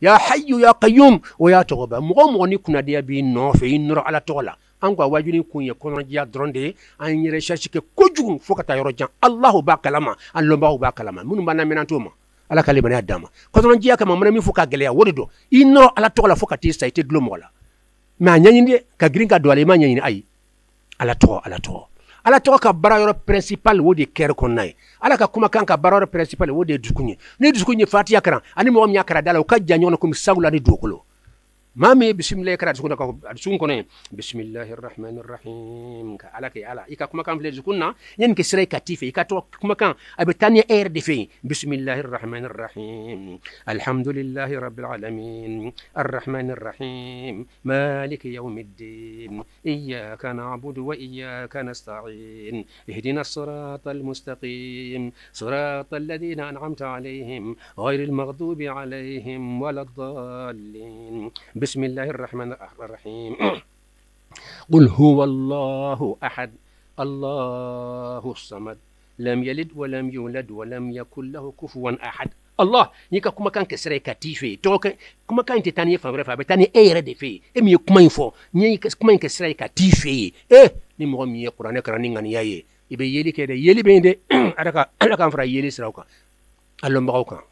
ya hayyu ya qayyum. O y'a tɔgɔ mo mɔgɔ mɔgɔ ni kunnadiya b'i nɔfɛ i nɔrɔ ala tɔgɔ la an ka wajuli kun ye kɔnɔdiya dɔrɔn de ye an ye recherche kɛ kojugu fo ka taa jan alahu b'a kalama an lɔnbagaw b'a kalama. Minnu b'an lamɛnna t'o ma ala ka adama. D'a ma kɔnɔdiya kama mana min fɔ ka gɛlɛya o de nɔrɔ ala tɔgɔ la t'i sa i tɛ dulon mɔgɔ la ka girin ka don a la i ma ɲɛɲini ayi ala tɔgɔ ala tɔgɔ ala tɔgɔ ka baara yɔrɔ principal o de kɛri kɔnɔna ye. Ala ka kumakan ka baara yɔrɔ principal o de ye dusukun ye. Ni dusukun ye fatiya karan ani mɔgɔ min y'a kara da la o ka jan ɲɔgɔn na komi sagula ni dugukolo مامي بسم الله كرا تكون كوب تكون كنا بسم الله الرحمن الرحيم. على كي على إيكا كم كان فيلز كنا ين كسرى كتيفة إيكا تو كم كان أبي تاني إير دفين بسم الله الرحمن الرحيم. الحمد لله رب العالمين. الرحمن الرحيم. مالك يوم الدين. إياك نعبد وإياك نستعين. اهدنا الصراط المستقيم. صراط الذين أنعمت عليهم غير المغضوب عليهم ولا الضالين. بسم الله الرحمن الرحيم. قل هو الله أحد الله الصمد. لم يلد ولم يولد ولم يكن له كفوا أحد. الله نيكا كما كان كسر كاتيفي. توك كما كان تاني فا فا تاني إير دي في إمي كما ينفو نيكا كما كان كسر كاتيفي. إيه؟ ني مو مي قرآن قران ني غاني ياي يبي يلي كده يلي بين دي ادكا ادكا فرا يلي سراوكا. الله مباوكا